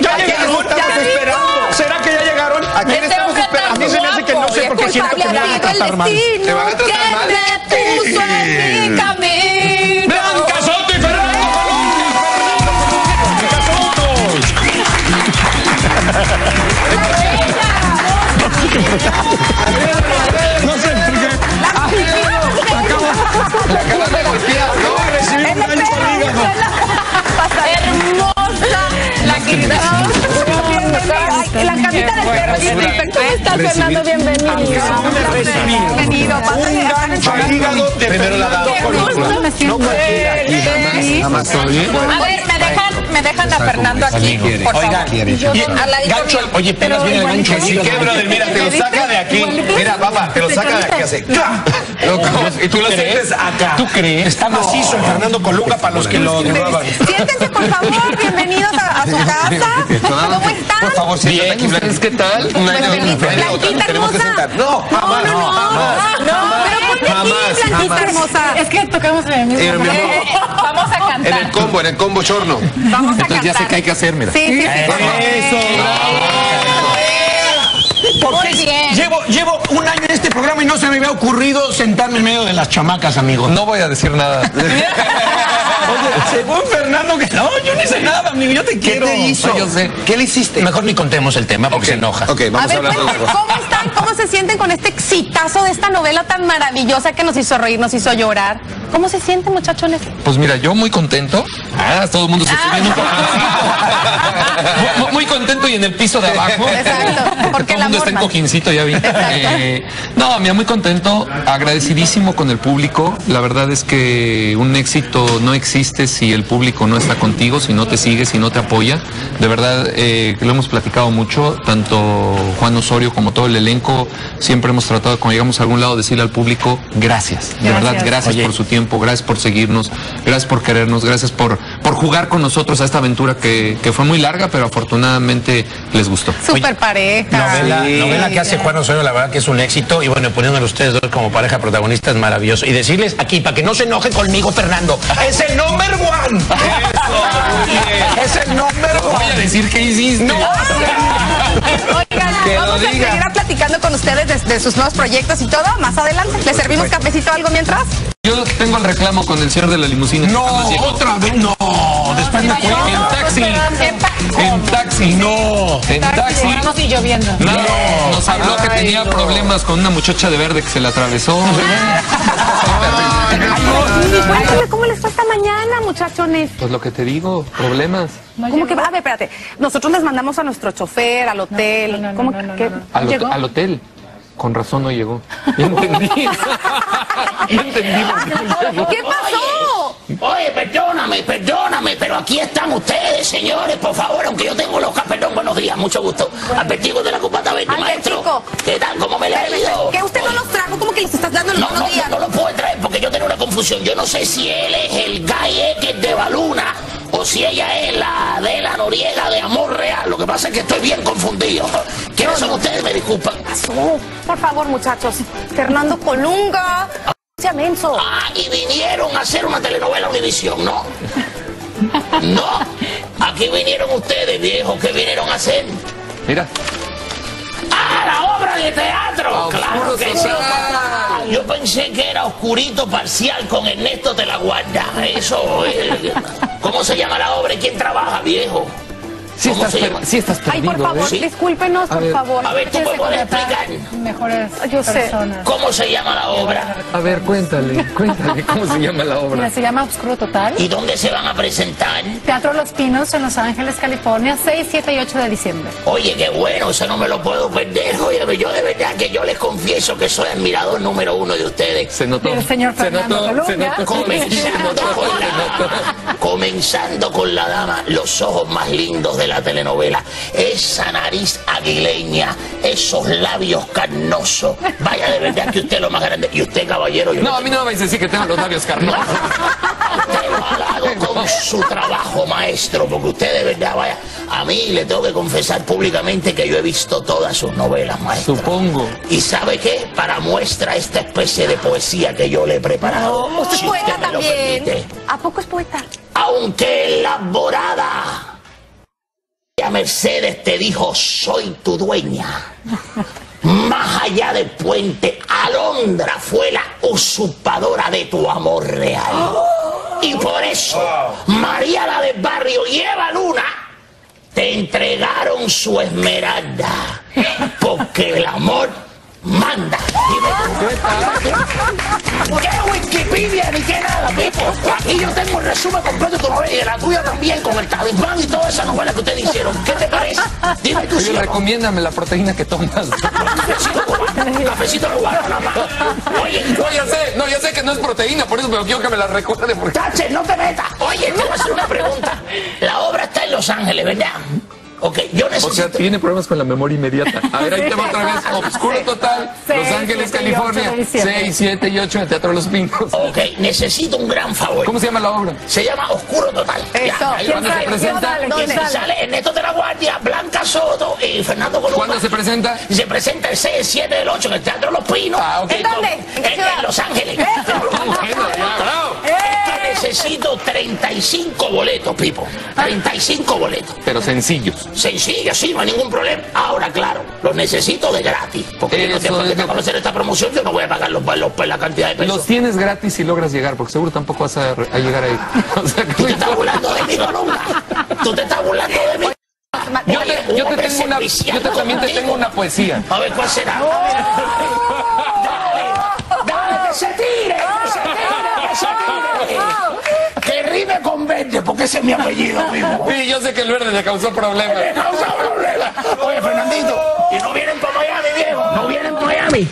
¿Ya llegaron? ¿Será que ya llegaron? ¿A quién estamos esperando? A mí se me hace que no sé porque siento que me van a tratar mal. ¿Te van a tratar mal? Que me puso en mi camino. Blanca Soto y Fernando Soto. No sé por qué. La Ay, La camita del perro. ¿Cómo estás, Fernando? Bienvenido. Bienvenido. Un gancho al hígado de Primero la dama. No cualquiera. Nada más, ¿todo bien? A ver, me dejan, a Fernando aquí, por favor. Oye, apenas viene el gancho al Sí, hígado. qué, brother, mira, te lo saca de aquí. Mira, papá, te lo saca de aquí. Loco, y tú lo sientes acá. ¿Tú crees? Está macizo el Fernando Colunga para los que lo graban. Siéntense, por favor. Bienvenidos a, su casa. ¿Cómo están? Por favor, siéntate aquí. ¿Ustedes qué tal? Un año Bienvenida, Fernando, Blanquita tenemos que sentar. No, no, no. No, aquí, Jamás, jamás. hermosa. Es que tocamos en el mismo Eh, amor, Vamos a En el cantar. combo, en el combo chorno. Vamos a Entonces ya sé cantar. qué hay que hacer, mira. Sí, sí, sí. Muy bien. Llevo, llevo un año en este programa y no se me había ocurrido sentarme en medio de las chamacas, amigo. No voy a decir nada. Oye, según Fernando, que no, yo no hice nada, amigo, yo te ¿Qué quiero. te hizo? Yo sé. ¿Qué le hiciste? Mejor ni contemos el tema porque se enoja. Ok, A vamos a ver, hablar cuéntenme, cosa. ¿cómo están? ¿Cómo se sienten con este exitazo de esta novela tan maravillosa que nos hizo reír, nos hizo llorar? ¿Cómo se sienten, muchachones? Pues mira, yo muy contento. Ah, todo el mundo se un poquito. Muy- Muy contento y en el piso de abajo. Exacto, porque todo el mundo está en cojincito, ya vi. Eh, no, mira, muy contento, agradecidísimo con el público. La verdad es que un éxito no existe si el público no está contigo, si no te sigue, si no te apoya. De verdad, eh, lo hemos platicado mucho, tanto Juan Osorio como todo el elenco. Siempre hemos tratado, cuando llegamos a algún lado, decirle al público gracias. De verdad, gracias Oye. por su tiempo, gracias por seguirnos, gracias por querernos, gracias por, por jugar con nosotros a esta aventura que, que fue muy larga, pero afortunadamente les gustó. Súper pareja. Novela, Sí. novela que hace Juan Osorio, la verdad que es un éxito. Y bueno, poniéndole ustedes dos como pareja protagonista es maravilloso. Y decirles aquí, para que no se enoje conmigo, Fernando, es el number one. es el number Voy a one. decir qué hiciste. Oigan, Que lo vamos a diga. seguir platicando con ustedes de, de sus nuevos proyectos y todo más adelante. ¿Les servimos cafecito o algo mientras? Yo tengo el reclamo con el señor de la limusina. No, otra vez, no. Después me cuento. Taxi. En taxi. No. En taxi. y lloviendo. No, nos habló que tenía problemas con una muchacha de verde que se le atravesó. Cómo les fue esta mañana, muchachones. Pues lo que te digo, problemas. ¿Cómo que va? A ver, espérate. Nosotros les mandamos a nuestro chofer, al hotel. no, no, ¿Cómo no, no, que no, no. Al, hot- llegó? al hotel. Con razón no llegó. Ya entendí. Ya entendí no. ¿Qué pasó? Oye, perdóname, perdóname, pero aquí están ustedes, señores, por favor, aunque yo tengo los perdón, buenos días, mucho gusto. Advertido de la Cupata Verde, maestro. ¿Qué tal? ¿Cómo me le ha ido? Que usted no los trajo, ¿cómo que les estás dando los No, no, buenos no, días? no lo puedo traer porque yo tengo una confusión. Yo no sé si él es el Gayeque de Baluna o si ella es la de la Noriega de Amor Real. Lo que pasa es que estoy bien confundido. ¿Quiénes son ustedes? Me disculpan. Por favor, muchachos. Fernando Colunga. Sea menso. Ah, y vinieron a hacer una telenovela Univisión, ¿no? No. Aquí vinieron ustedes, viejos, ¿qué vinieron a hacer? Mira, ¡Ah, la obra de teatro! ¡Claro que sí! Yo pensé que era Oscurito Parcial con Ernesto de la Guarda. Eso es... ¿Cómo se llama la obra y quién trabaja, viejo? ¿Cómo estás, se llama? sí estás Ay, por favor, ¿eh? Sí. discúlpenos, A por ver. favor. A ver, ¿tú me puedes explicar Mejores Yo sé. personas. cómo se llama la obra? A ver, cuéntale, cuéntale cómo se llama la Mira, obra. se llama Oscuro Total. ¿Y dónde se van a presentar? Teatro Los Pinos en Los Ángeles, California, 6, 7 y 8 de diciembre. Oye, qué bueno, eso no me lo puedo perder. Oye, yo de verdad que yo les confieso que soy admirador número uno de ustedes. Se notó. El señor se Fernando notó, se Colunga. notó. Comenzando con, la, comenzando con la dama, los ojos más lindos de la telenovela, esa nariz aguileña, esos labios carnosos. Vaya, de verdad que usted es lo más grande. Y usted, caballero, yo No, a mí no me vais a decir que tengo los labios carnosos. a usted halagado con su trabajo, maestro, porque usted de verdad, vaya, a mí le tengo que confesar públicamente que yo he visto todas sus novelas, maestro. Supongo. ¿Y sabe qué? Para muestra esta especie de poesía que yo le he preparado. Usted es si poeta usted me lo también. permite. ¿A poco es poeta? Aunque elaborada. Mercedes te dijo, soy tu dueña. Más allá del puente, Alondra fue la usurpadora de tu amor real. Y por eso, María la del barrio y Eva Luna te entregaron su esmeralda. Porque el amor manda. ¿Qué Wikipedia ni qué nada, Pipo? Aquí yo tengo el resumen completo de tu novela y de la tuya también, con el talismán y toda esa novela que ustedes hicieron. ¿Qué te parece? Dime tú, si recomiéndame la proteína que tomas. Cafecito nada más. Oye, No, ya sé, no, ya sé que no es proteína, por eso me quiero que me la recuerde. Porque... Tache, no te metas. Oye, te voy a hacer una pregunta. La obra está en Los Ángeles, ¿verdad? Ok, yo O sea, necesito... tiene problemas con la memoria inmediata. A ver, ahí te va otra vez. Obscuro total, Los Ángeles, California. de diciembre. 6, 7 y 8 en el Teatro de los Pinos. Ok, necesito un gran favor. ¿Cómo se llama la obra? Se llama Oscuro Total. Eso. ahí ¿Quién sale? se presenta. ¿Quién ¿Quién sale? sale? Ernesto de la Guardia, Blanca Soto y Fernando Columba. ¿Cuándo se presenta? Se presenta el 6, el 7, el 8 en el Teatro Los Pinos. Ah, ok. ¿En dónde? ¿En Los Ángeles. Bueno, ya, bravo. Es que necesito 35 boletos, Pipo. 35 boletos. Pero sencillos. Sencillo, sí, no hay ningún problema. Ahora, claro, los necesito de gratis. Porque yo no tengo que conocer esta promoción, yo no voy a pagar los, los- la cantidad de pesos. Los tienes gratis si logras llegar, porque seguro tampoco vas a, a llegar ahí. O sea, que Tú te estás burlando de mí, Columba. Tú te estás burlando de mí. Yo te, yo te tengo una, yo te- también te tengo una poesía. A ver, ¿cuál será? Dale, dale, que se tire, que se tire, que se tire. Que rime con verde, porque ese es mi apellido mismo. Sí, yo sé que el verde le causó problemas. Me causa problemas. Oye, Fernandito, ¿y no vienen para Miami, viejo? ¿No vienen para Miami?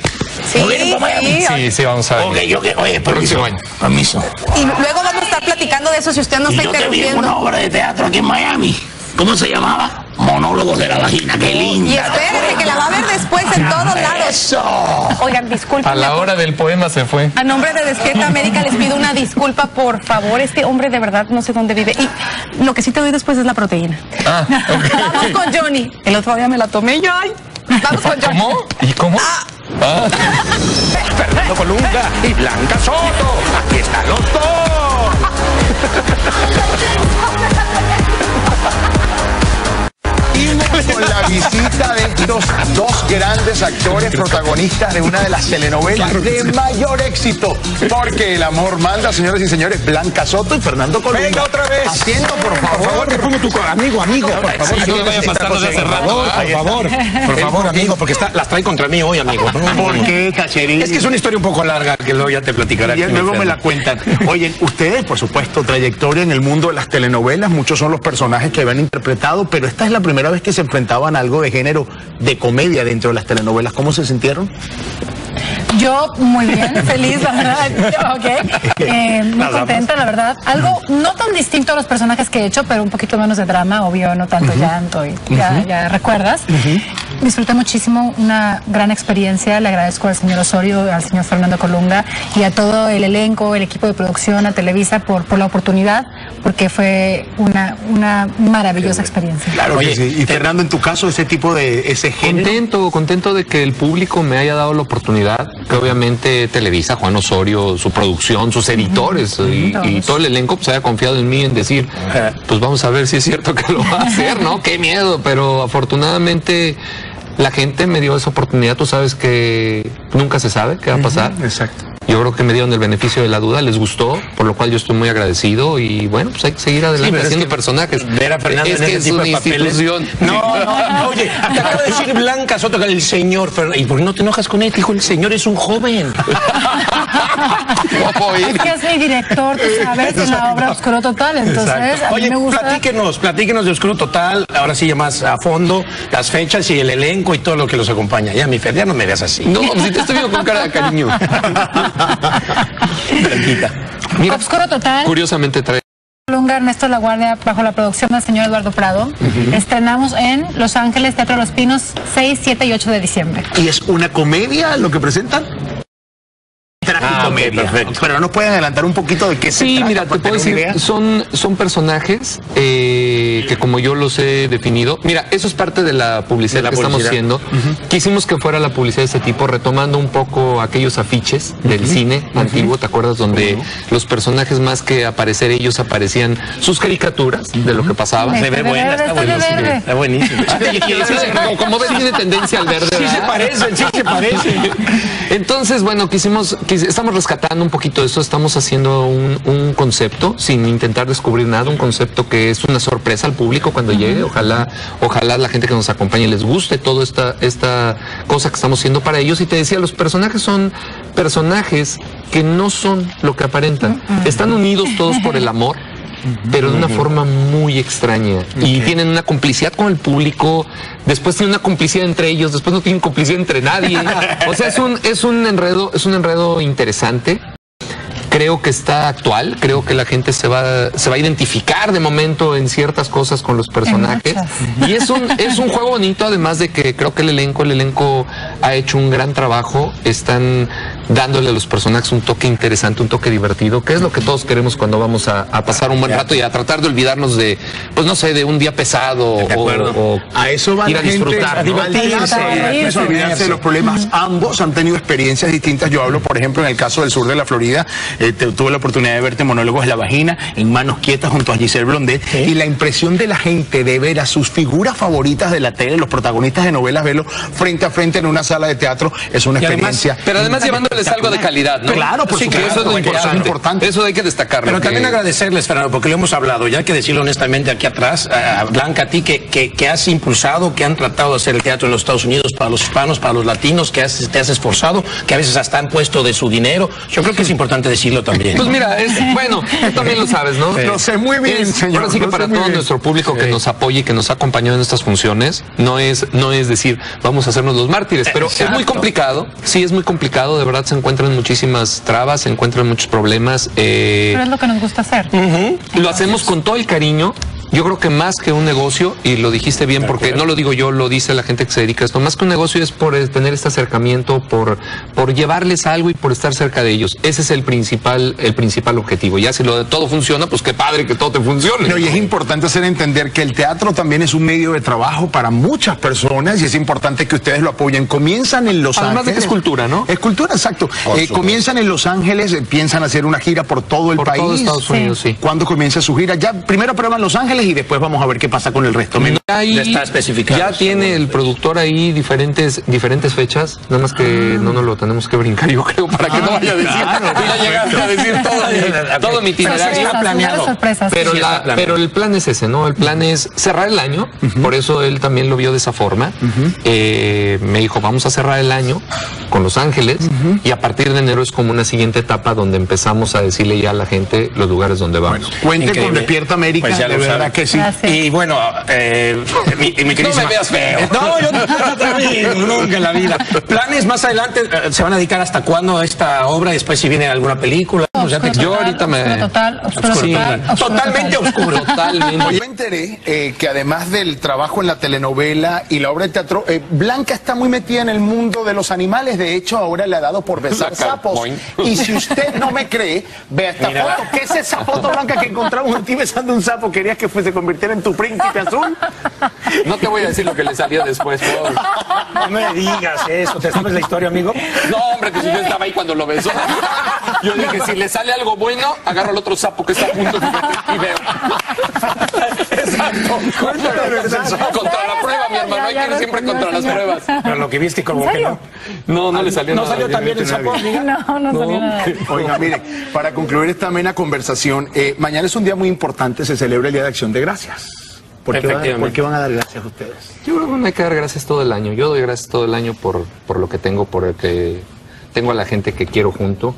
¿No vienen para Miami? sí. sí, vamos a Ok, yo que, oye, permiso. Permiso. Y luego vamos a estar platicando de eso si usted no Y está yo te vi en una interrumpiendo. obra de teatro aquí en Miami. ¿Cómo se llamaba? Monólogos de la vagina. Qué linda. Y espérese que la va a ver después en todos lados. Eso. Oigan, disculpen. A la hora del poema se fue. A nombre de Despierta América les pido una disculpa, por favor. Este hombre de verdad no sé dónde vive. Y lo que sí te doy después es la proteína. Ah, ok. Vamos con Johnny. El otro día me la tomé yo. Ay. Vamos con Johnny. ¿Cómo? ¿Y cómo? Ah. Fernando Colunga y Blanca Soto. Aquí están los dos. Con la visita de estos dos grandes actores protagonistas de una de las telenovelas de mayor éxito. Porque el amor manda, señores y señores, Blanca Soto y Fernando Colunga. Venga otra vez. Haciendo, por Por favor, favor. te pongo tu amigo, amigo, por favor. Sí, no vaya pasando de hace Por favor, por favor, por favor, amigo, porque está, las trae contra mí hoy, amigo. ¿Por qué, Cacherín? Es que es una historia un poco larga que luego ya te platicaré. Y luego me la cuentan. Oye, ustedes, por supuesto, trayectoria en el mundo de las telenovelas, muchos son los personajes que habían interpretado, pero esta es la primera vez que se enfrentaban algo de género de comedia dentro de las telenovelas. ¿Cómo se sintieron? Yo muy bien, feliz, la verdad. Ok. Eh, muy contenta, la verdad. Algo no tan distinto a los personajes que he hecho, pero un poquito menos de drama, obvio, no tanto llanto y ya, ya recuerdas. Disfruté muchísimo, una gran experiencia. Le agradezco al señor Osorio, al señor Fernando Colunga y a todo el elenco, el equipo de producción, a Televisa por, por la oportunidad, porque fue una, una maravillosa experiencia. Claro Oye, que sí. Y Fernando, en tu caso, ese tipo de, ese género. Contento, contento de que el público me haya dado la oportunidad, que obviamente Televisa, Juan Osorio, su producción, sus editores y, todo el elenco pues haya confiado en mí en decir, pues vamos a ver si es cierto que lo va a hacer, ¿no? Qué miedo, pero afortunadamente la gente me dio esa oportunidad, tú sabes que nunca se sabe qué va a pasar. Exacto. Yo creo que me dieron el beneficio de la duda, les gustó, por lo cual yo estoy muy agradecido y bueno, pues hay que seguir adelante es haciendo que personajes. Ver a Fernando es en que ese es tipo una de institución. No, no, no, oye, te acaba de decir Blanca Soto que el señor Fer- ¿Y por qué no te enojas con él? Dijo, el señor es un joven. Guapo, ¿eh? Es que es mi director, tú sabes, en la obra Oscuro Total, entonces a mí Oye, me gusta. platíquenos, platíquenos de Oscuro Total, ahora sí ya más a fondo, las fechas y el elenco y todo lo que los acompaña. Ya, mi Fer, ya no me veas así. No, si te estoy viendo con cara de cariño. Mira, Oscuro Total. curiosamente trae. Lunga Ernesto La Guardia bajo la producción del señor Eduardo Prado. Estrenamos en Los Ángeles, Teatro Los Pinos, 6, 7 y 8 de diciembre. ¿Y es una comedia lo que presentan? Ah, ok, comedia. perfecto. Pero no nos pueden adelantar un poquito de qué se Sí, mira, te puedo decir, idea? son, son personajes eh, que como yo los he definido, mira, eso es parte de la publicidad De la que estamos haciendo. Quisimos que fuera la publicidad de ese tipo, retomando un poco aquellos afiches del cine antiguo, ¿te acuerdas? Donde los personajes más que aparecer ellos aparecían sus caricaturas de lo que pasaba. Se ve buena, está buenísimo. Está buenísimo. Como, ves, tiene tendencia al verde. Sí se parecen, sí se parecen. Entonces, bueno, quisimos, quis- estamos rescatando un poquito eso, estamos haciendo un, un concepto sin intentar descubrir nada, un concepto que es una sorpresa al público cuando llegue. Ojalá, ojalá la gente que nos acompañe les guste toda esta, esta cosa que estamos haciendo para ellos. Y te decía, los personajes son personajes que no son lo que aparentan. Están unidos todos por el amor pero de una forma muy extraña. Y tienen una complicidad con el público, después tienen una complicidad entre ellos, después no tienen complicidad entre nadie. O sea, es un, es un enredo, es un enredo interesante. Creo que está actual, creo que la gente se va, se va a identificar de momento en ciertas cosas con los personajes. Y es un, es un juego bonito, además de que creo que el elenco, el elenco ha hecho un gran trabajo. Están dándole a los personajes un toque interesante, un toque divertido, que es lo que todos queremos cuando vamos a, a pasar un buen rato y a tratar de olvidarnos de, pues no sé, de un día pesado De o, A eso va ir a disfrutar. a ¿no? divertirse, Divertirse. a olvidarse de los problemas. Ambos han tenido experiencias distintas. Yo hablo, por ejemplo, en el caso del sur de la Florida, eh, te- tuve la oportunidad de verte Monólogos de la Vagina, en Manos Quietas junto a Giselle Blondet, y la impresión de la gente de ver a sus figuras favoritas de la tele, los protagonistas de novelas, verlos frente a frente en una sala de teatro, es una Y además- experiencia. Pero además llevándoles algo de calidad, ¿no? Claro, por Sí, que supuesto, eso es lo es importante. importante. Eso hay que destacarlo. Pero que- también agradecerles, Fernando, porque lo hemos hablado, ya hay que decirlo honestamente aquí atrás, a Blanca, a ti, que, que, que has impulsado, que han tratado de hacer el teatro en los Estados Unidos para los hispanos, para los latinos, que has, te has esforzado, que a veces hasta han puesto de su dinero. Yo creo que es importante decirlo también. Pues mira, es, bueno, tú también lo sabes, ¿no? Lo sé muy bien, Es- señor, Ahora sí que para todo bien. nuestro público que nos apoye y que nos ha acompañado en estas funciones, no es, no es decir, vamos a hacernos los mártires, pero es muy complicado, sí es muy complicado, de verdad se encuentran muchísimas trabas, se encuentran muchos problemas. eh, Pero es lo que nos gusta hacer. lo hacemos con todo el cariño. Yo creo que más que un negocio, y lo dijiste bien porque no lo digo yo, lo dice la gente que se dedica a esto, más que un negocio es por tener este acercamiento, por, por llevarles algo y por estar cerca de ellos. Ese es el principal, el principal objetivo. Ya si lo de todo funciona, pues qué padre que todo te funcione. No, y es importante hacer entender que el teatro también es un medio de trabajo para muchas personas y es importante que ustedes lo apoyen. Comienzan en Los Además de Ángeles. que es cultura, ¿no? Es cultura, exacto. Eh, comienzan en Los Ángeles, eh, piensan hacer una gira por todo el por país. todo Estados Unidos, sí. ¿Cuándo comienza su gira? Ya primero prueban Los Ángeles y después vamos a ver qué pasa con el resto. Ahí- está especificado. Ya tiene el productor ahí diferentes, diferentes fechas, nada más que no nos lo tenemos que brincar, yo creo, para que no vaya a decir, ya llegaste a decir todo, mi- todo mi itinerario. Sorpresas, planeado. sorpresas. Pero, Sí, la- está planeado. pero el plan es ese, ¿no? El plan es cerrar el año, por eso él también lo vio de esa forma. Eh, me dijo, vamos a cerrar el año con Los Ángeles y a partir de enero es como una siguiente etapa donde empezamos a decirle ya a la gente los lugares donde vamos. Cuente con. Despierta América, Pues ya de lo verdad que sí. Gracias. Y bueno, eh, mi, mi queridísima- me veas feo. No, yo también, nunca en la vida. ¿Planes más adelante? eh, ¿Se van a dedicar hasta cuándo a esta obra? Después si viene alguna película. Te- yo ahorita me- oscuro total, oscuro Sí, total, oscuro totalmente total. oscuro. Totalmente. Yo me enteré eh, que además del trabajo en la telenovela y la obra de teatro, eh, Blanca está muy metida en el mundo de los animales. De hecho, ahora le ha dado por besar sapos. Y si usted no me cree, vea esta Mira. foto. ¿Qué es esa foto, Blanca, que encontramos en ti besando un sapo? ¿Querías que fuese convirtiera en tu príncipe azul? No te voy a decir lo que le salió después. pobre. No me digas eso. ¿Te sabes la historia, amigo? No, hombre, que si yo estaba ahí cuando lo besó. Yo dije, si le sale algo bueno, agarro el otro sapo que está a punto y veo. Exacto. Contra la prueba, mi hermano. Hay que ir siempre contra las pruebas. Pero lo que viste como ¿En que no. No, no le salió ¿No salió también el sapo, amiga? No, no salió nada. Oiga, mire, para concluir esta amena conversación, eh, mañana es un día muy importante, se celebra el Día de Acción de Gracias. ¿Por qué, van, por qué van a dar gracias ustedes? Yo creo que me hay que dar gracias todo el año. Yo doy gracias todo el año por, por lo que tengo, por el que tengo a la gente que quiero junto.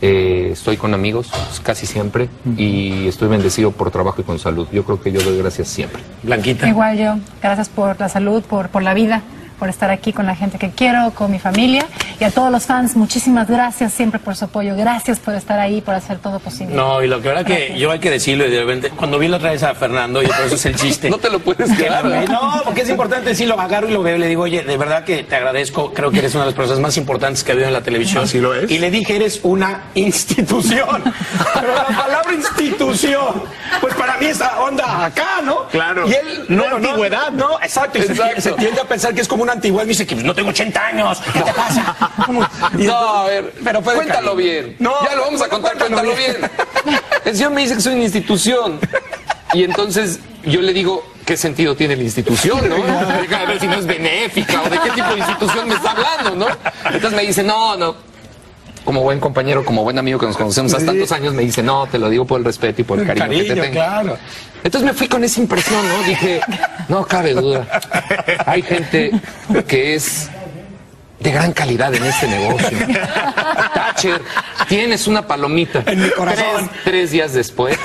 Eh, estoy con amigos casi siempre y estoy bendecido por trabajo y con salud. Yo creo que yo doy gracias siempre. Blanquita. Igual yo. Gracias por la salud, por, por la vida, por estar aquí con la gente que quiero, con mi familia. Y a todos los fans, muchísimas gracias siempre por su apoyo. Gracias por estar ahí, por hacer todo posible. No, y lo que verdad que yo hay que decirlo, y de repente, cuando vi la otra vez a Fernando, y por eso es el chiste. No te lo puedes Que quedar. la- No, porque es importante decirlo, agarro y lo veo y le digo, oye, de verdad que te agradezco, creo que eres una de las personas más importantes que ha habido en la televisión. Así lo es. Y le dije, eres una institución. Pero la palabra institución, pues para mí es onda acá, ¿no? Claro. Y él, No antigüedad. No, exacto, se- Exacto. Se, tiende a pensar que es como una antigüedad. Me dice que no tengo 80 años, ¿qué te pasa? Y No, a ver, pero cuéntalo bien. No, ya lo vamos a contar, cuéntalo bien. El señor me dice que soy una institución. Y entonces yo le digo, ¿qué sentido tiene la institución, no? De ver si no es benéfica o de qué tipo de institución me está hablando, ¿no? Entonces me dice, no, no. Como buen compañero, como buen amigo que nos conocemos hace tantos años, me dice, no, te lo digo por el respeto y por el cariño, que te tengo. claro. Entonces me fui con esa impresión, ¿no? Dije, no cabe duda. Hay gente que es de gran calidad en este negocio. Thatcher, tienes una palomita. En mi corazón. Tres, tres días después,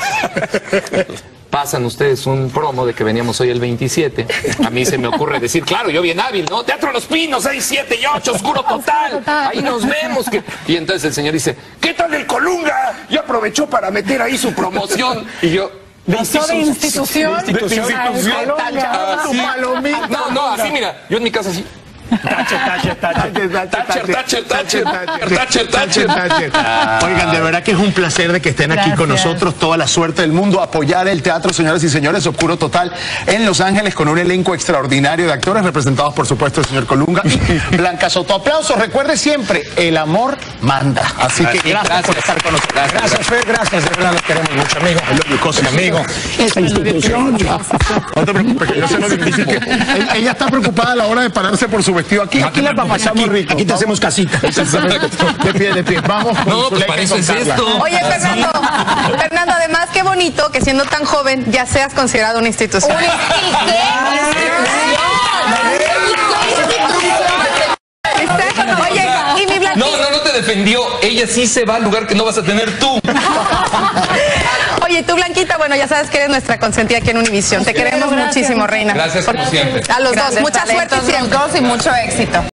pasan ustedes un promo de que veníamos hoy el 27. A mí se me ocurre decir, claro, yo bien hábil, ¿no? Teatro Los Pinos, 6, 7 y 8, oscuro total. Ahí nos vemos. que- Y entonces el señor dice, ¿qué tal el Colunga? Y aprovechó para meter ahí su promoción. Y yo... Pasó de institución, de institución. Así. palomita. No, no, así mira, yo en mi casa así. Thatcher, Thatcher, Thatcher, Thatcher, Thatcher. Oigan, de verdad que es un placer de que estén aquí con nosotros, toda la suerte del mundo, apoyar el teatro, señoras y señores, Oscuro Total en Los Ángeles con un elenco extraordinario de actores representados, por supuesto, el señor Colunga y Blanca Soto. Aplausos, recuerde siempre, el amor manda. Así que gracias, por estar con nosotros. Gracias. Gracias, Fer, gracias, de verdad, los queremos mucho, amigo. Amigo. Esta institución. No te preocupes, que yo sé lo difícil que. Ella está preocupada a la hora de pararse por su vestido. Aquí, aquí la pasamos rico. Aquí te hacemos casita. De pie, de pie. Vamos con No, pues para eso es esto. Oye, Fernando, Fernando, además qué bonito que siendo tan joven ya seas considerado una institución. Oye, y mi Blanquita, No, no, no te defendió. Ella sí se va al lugar que no vas a tener tú. oye, tú Blanquita, bueno, ya sabes que eres nuestra consentida aquí en Univisión. Te queremos Gracias. muchísimo, reina. Gracias como siempre. A los dos, mucha suerte siempre. los dos y mucho éxito.